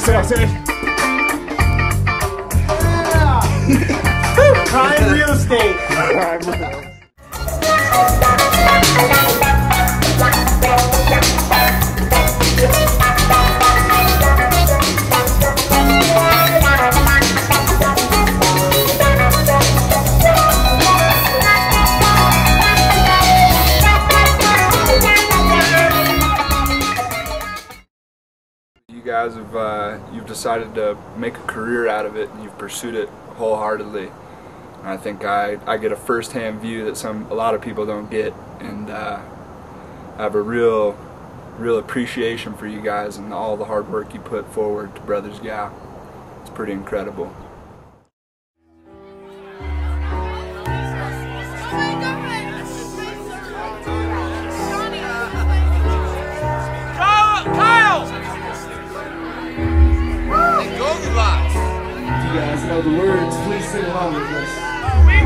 sorry, sorry, sorry. Prime real estate. guys have uh, you've decided to make a career out of it and you've pursued it wholeheartedly. And I think I, I get a first-hand view that some a lot of people don't get, and uh, I have a real real appreciation for you guys and all the hard work you put forward to Brothers Gow. It's pretty incredible. You guys know the words. Please sing along with us. We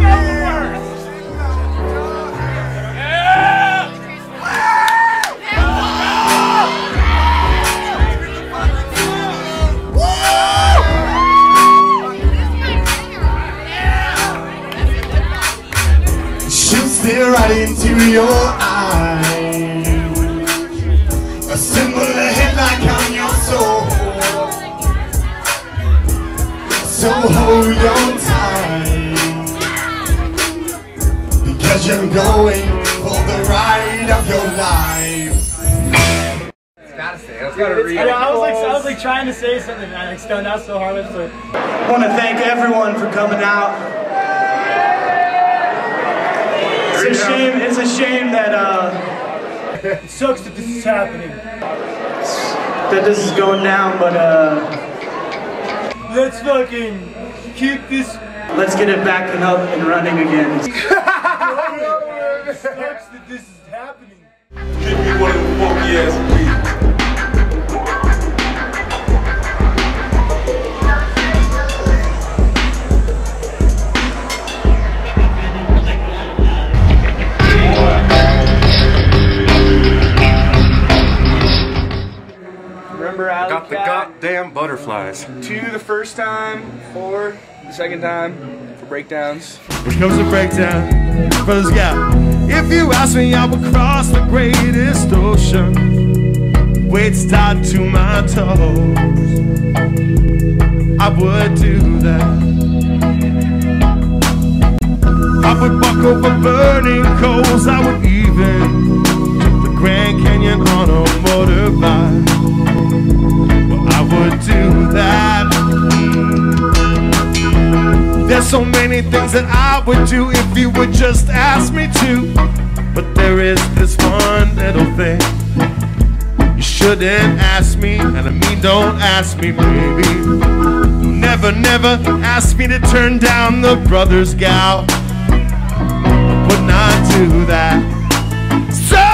She'll stare right into your going for the ride of your life. Yeah, I was like, I was like trying to say something, and I like stoned out so hard. I like, I want to thank everyone for coming out. It's a shame. It's a shame that uh, it sucks that this is happening. That this is going down, but uh, let's fucking keep this. Let's get it back and up and running again. it sucks that this is happening. Give me one of them funky ass beats. Remember Alley Got the goddamn butterflies. Two the first time, four the second time for breakdowns. Here comes the breakdown. For Brothers Gow. If you ask me, I would cross the greatest ocean. Weights tied to my toes. I would do that. I would walk over burning coals. I would even the Grand Canyon on a motorbike. So many things that I would do if you would just ask me to. But there is this one little thing. You shouldn't ask me, and I mean, don't ask me, baby. Never, never ask me to turn down the Brothers Gow. Would not do that. So,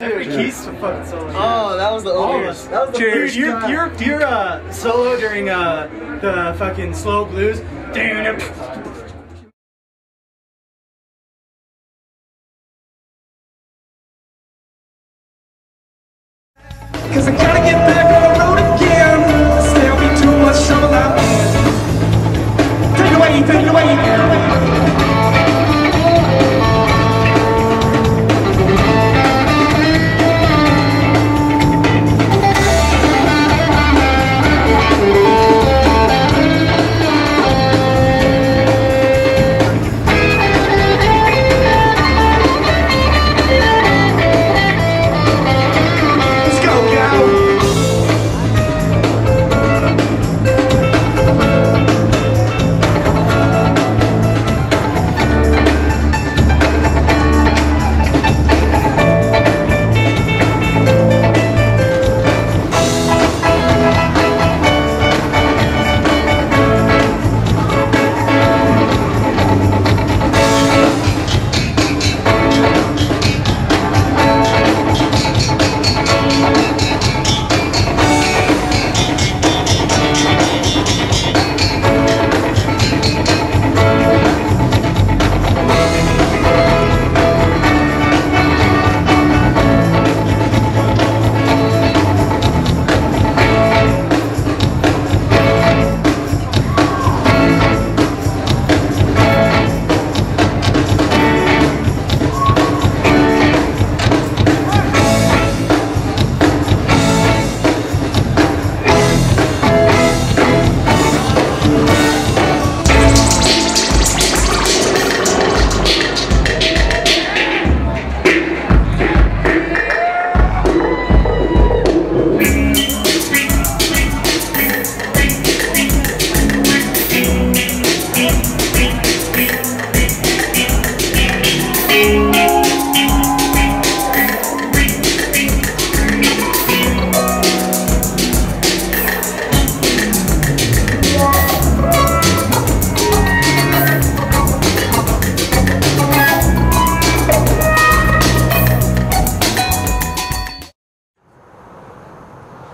Every key's a fucking solo. Oh, that was the oldest. That was the Cheers. first your, time. Your, your, your uh, solo during uh, the fucking slow blues. Damn it. Cause I gotta get back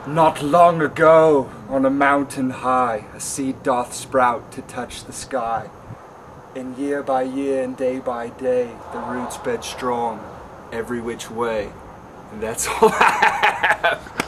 Not long ago, on a mountain high, a seed doth sprout to touch the sky. And year by year and day by day, the roots bed strong, every which way. And that's all I have.